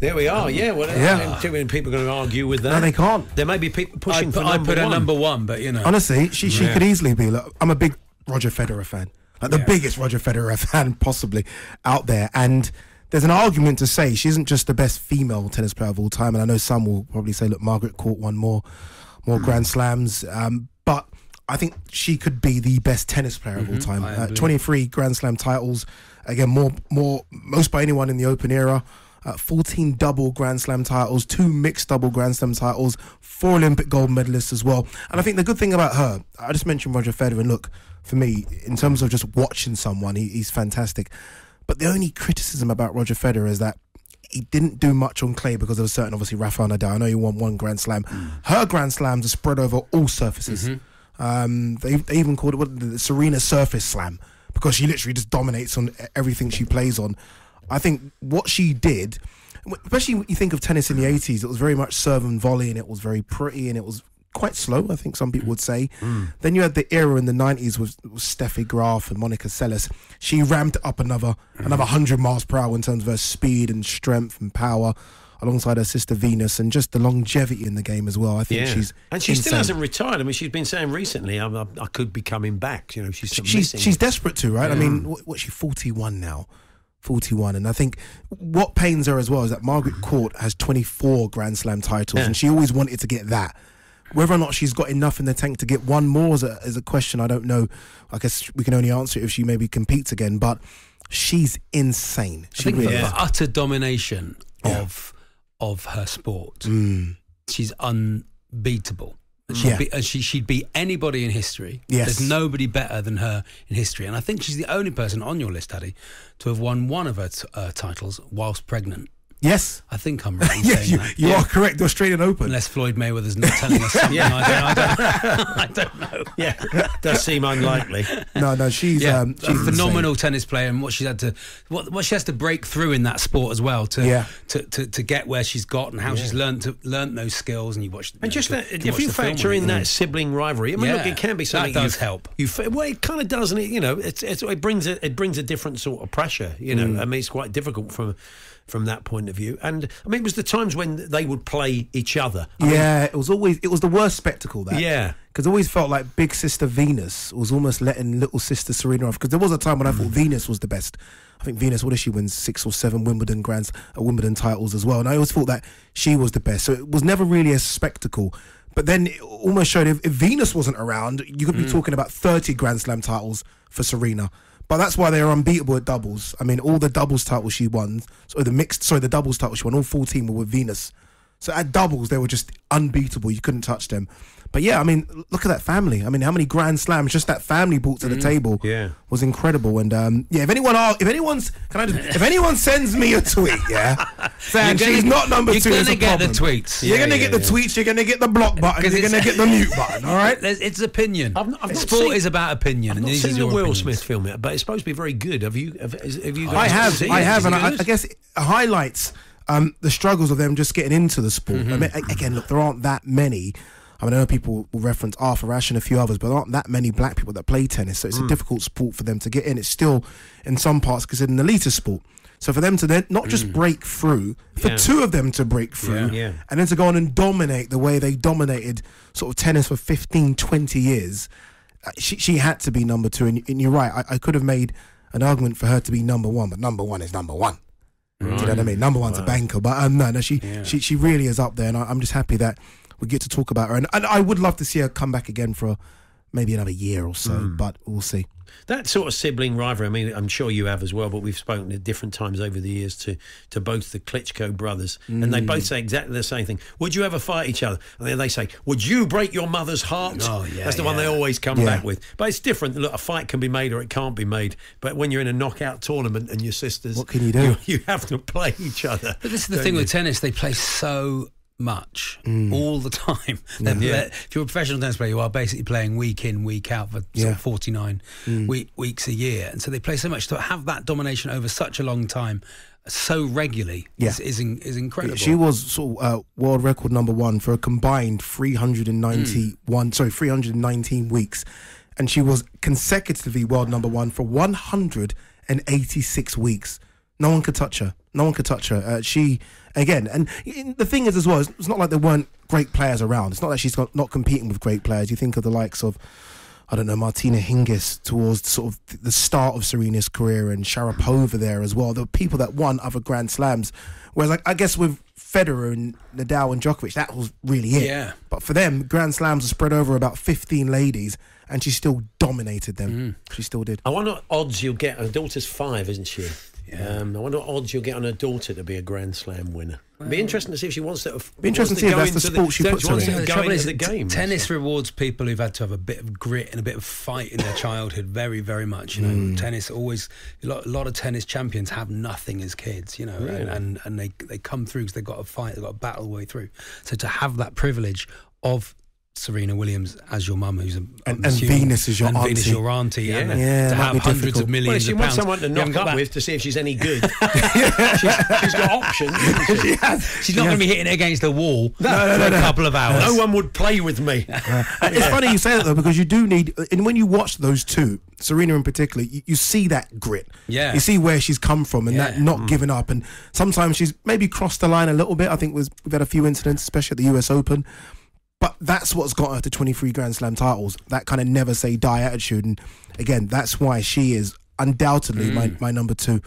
There we are. Yeah. Well, Yeah. too many people are going to argue with that. No, they can't. There may be people I pushing put, for I number put her one. number one, but you know. Honestly, she she Yeah. could easily be. Look, I'm a big Roger Federer fan, like the Yeah. biggest Roger Federer fan possibly out there. And there's an argument to say she isn't just the best female tennis player of all time. And I know some will probably say, look, Margaret Court won more more Hmm. Grand Slams, um, but I think she could be the best tennis player of all time. Mm-hmm. Uh, 23 Grand Slam titles, again more more most by anyone in the Open era. Uh, 14 double Grand Slam titles, two mixed double Grand Slam titles, four Olympic gold medalists as well. And I think the good thing about her, I just mentioned Roger Federer. And look, for me, in terms of just watching someone, he, he's fantastic. But the only criticism about Roger Federer is that he didn't do much on clay because of a certain, obviously, Rafael Nadal. I know he won one Grand Slam. Her Grand Slams are spread over all surfaces. Um, they, they even called it what, the Serena Surface Slam because she literally just dominates on everything she plays on. I think what she did, especially when you think of tennis in the 80s, it was very much serve and volley and it was very pretty and it was quite slow, I think some people would say. Mm. Then you had the era in the 90s with, with Steffi Graf and Monica Seles. She ramped up another mm. another 100 miles per hour in terms of her speed and strength and power. Alongside her sister Venus and just the longevity in the game as well. I think Yeah. she's and she still hasn't retired. I mean, she's been saying recently, I, I, I could be coming back. You know, she's she's she's desperate to, right? I mean, what, what's she? Forty one now, forty one, and I think what pains her as well is that Margaret Court has twenty four Grand Slam titles, Yeah. and she always wanted to get that. Whether or not she's got enough in the tank to get one more is a, is a question I don't know. I guess we can only answer it if she maybe competes again, but she's insane. I She think really is. utter domination of of her sport, Mm. she's unbeatable. And She'd, Yeah. be, and she, she'd beat anybody in history. Yes. There's nobody better than her in history. And I think she's the only person on your list, Ade, to have won one of her t- uh, titles whilst pregnant. Yes, I think I'm right in yeah, saying you, that. you are correct. The Australian Open. Unless Floyd Mayweather's not telling us something. I, don't, I, don't, I don't know. yeah, does seem unlikely. No, no, she's Yeah, um, a she's phenomenal tennis player, and what she's had to, what, what she has to break through in that sport as well to, Yeah. to, to, to get where she's got and how she's learned to learned those skills. And you watch, And just you that, can if you the factor in that sibling rivalry, I mean, look, it can be something that does you- help. You fa- well, it kind of does, and it you know, it's, it's it brings a, it brings a different sort of pressure. You know, Mm. I mean, it's quite difficult from from that point of view. And I mean, it was the times when they would play each other. I mean, yeah, it was always it was the worst spectacle. That Yeah. because always felt like Big Sister Venus was almost letting Little Sister Serena off. Because there was a time when I thought Mm. Venus was the best. I think Venus, what did she win? Six or seven Wimbledon grands, uh, Wimbledon titles as well. And I always thought that she was the best. So it was never really a spectacle. But then it almost showed if, if Venus wasn't around, you could be Mm. talking about 30 Grand Slam titles for Serena. But that's why they are unbeatable at doubles. I mean, all the doubles titles she won, so the mixed, sorry, the doubles titles she won, all 14 were with Venus. So at doubles, they were just unbeatable. You couldn't touch them. But yeah, I mean, look at that family. I mean, how many Grand Slams just that family brought to the table Yeah. was incredible. And um, yeah, if anyone, are, if anyone's, can I just, if anyone sends me a tweet, yeah, saying You're gonna- she's not number you're two, gonna it's a get the tweets. You're Yeah, gonna yeah, get the tweets. You're gonna get the block button. You're gonna get the mute button. All right. It's opinion. I've not- I've not Sport seen- is about opinion, I've and not these seen the Will opinions. Smith film yet, but it's supposed to be very good. Have you? Have, have you? I have, I have, and I. I guess highlights um, the struggles of them just getting into the sport. I mean, again, look, there aren't that many. I mean, I know people will reference Arthur Ashe and a few others, but there aren't that many black people that play tennis. So it's a difficult sport for them to get in. It's still, in some parts, considered an elitist sport. So for them to then not just break through, for Yeah. two of them to break through, Yeah. Yeah. and then to go on and dominate the way they dominated sort of tennis for 15, 20 years, uh, she, she had to be number two. And, and you're right, I, I could have made an argument for her to be number one, but number one is number one. Do you know what I mean? Number one's a banker, but um, no, no, she, she she really is up there, and I, I'm just happy that we get to talk about her. And, and I would love to see her come back again for maybe another year or so, but we'll see. That sort of sibling rivalry, I mean, I'm sure you have as well, but we've spoken at different times over the years to, to both the Klitschko brothers, and Mm. they both say exactly the same thing. Would you ever fight each other? And then they say, Would you break your mother's heart? Oh, yeah, That's the one they always come Yeah. back with. But it's different. Look, a fight can be made or it can't be made. But when you're in a knockout tournament and your sisters, What can you do? You, have to play each other. But this is the thing you? with tennis; they play so much Mm. all the time. They're- Yeah. If you're a professional tennis player, you are basically playing week in, week out for Yeah. Mm. of 49 week, weeks a year, and so they play so much to have that domination over such a long time, so regularly, Yeah. is is, in, is incredible. She was sort of uh, world record number one for a combined 391, sorry, 319 weeks. And she was consecutively world number one for 186 weeks. No one could touch her. No one could touch her. Uh, she again, and the thing is as well, it's not like there weren't great players around. It's not like she's got, not competing with great players. You think of the likes of. I don't know, Martina Hingis towards sort of the start of Serena's career and Sharapova there as well. The people that won other Grand Slams. Whereas, like, I guess with Federer and Nadal and Djokovic, that was really it. Yeah. But for them, Grand Slams are spread over about 15 ladies, and she still dominated them. Mm. She still did. I wonder what odds you'll get. Her daughter's five, isn't she? Um, I wonder what odds you'll get on her daughter to be a Grand Slam winner. It'd be interesting to see if she wants to. Be interesting to see if that's the sport she puts her in. The go trouble is the game. tennis rewards people who've had to have a bit of grit and a bit of fight in their childhood very, very much. You know, Hmm. tennis always a lot, a lot of tennis champions have nothing as kids. You know, and, and and they they come through because they've got to fight, they've got to battle the way through. So to have that privilege of Serena Williams as your mum, who's a, And- and Venus is your and Venus auntie. your auntie, Yeah. and Yeah, to have hundreds difficult. of millions Well, she of wants pounds. someone to knock up that. with to see if she's any good. she's, she's got options. hasn't she? She's not going to be hitting it against the wall no, for no, a no. couple of hours. No one would play with me. And it's funny you say that though because you do need, and when you watch those two, Serena in particular, you, you see that grit. Yeah. You see where she's come from and that Yeah. Mm. not giving up. And sometimes she's maybe crossed the line a little bit. I think was we've had a few incidents, especially at the U.S. Open. But that's what's got her to 23 Grand Slam titles. That kind of never say die attitude. And again, that's why she is undoubtedly Mm. my, my number two